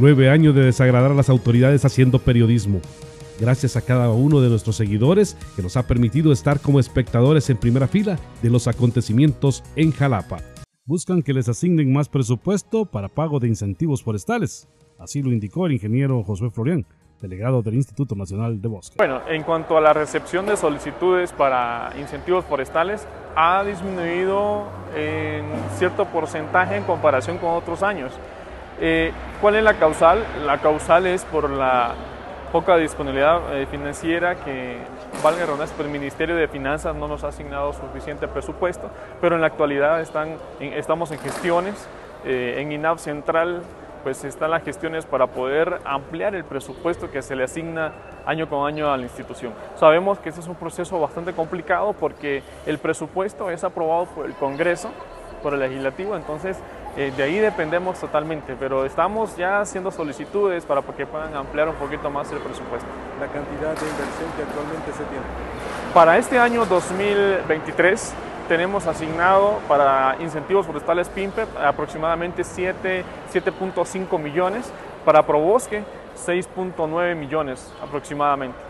Nueve años de desagradar a las autoridades haciendo periodismo. Gracias a cada uno de nuestros seguidores que nos ha permitido estar como espectadores en primera fila de los acontecimientos en Jalapa. Buscan que les asignen más presupuesto para pago de incentivos forestales. Así lo indicó el ingeniero Josué Florián, delegado del Instituto Nacional de Bosque. Bueno, en cuanto a la recepción de solicitudes para incentivos forestales, ha disminuido en cierto porcentaje en comparación con otros años. Eh, ¿Cuál es la causal? La causal es por la poca disponibilidad eh, financiera que, valga redundancia, pues el Ministerio de Finanzas no nos ha asignado suficiente presupuesto, pero en la actualidad están, estamos en gestiones. Eh, en INAP Central pues están las gestiones para poder ampliar el presupuesto que se le asigna año con año a la institución. Sabemos que este es un proceso bastante complicado porque el presupuesto es aprobado por el Congreso, por el Legislativo, entonces eh, de ahí dependemos totalmente, pero estamos ya haciendo solicitudes para que puedan ampliar un poquito más el presupuesto. La cantidad de inversión que actualmente se tiene. Para este año 2023 tenemos asignado para incentivos forestales PIMPE aproximadamente 7.5 millones, para Probosque 6.9 millones aproximadamente.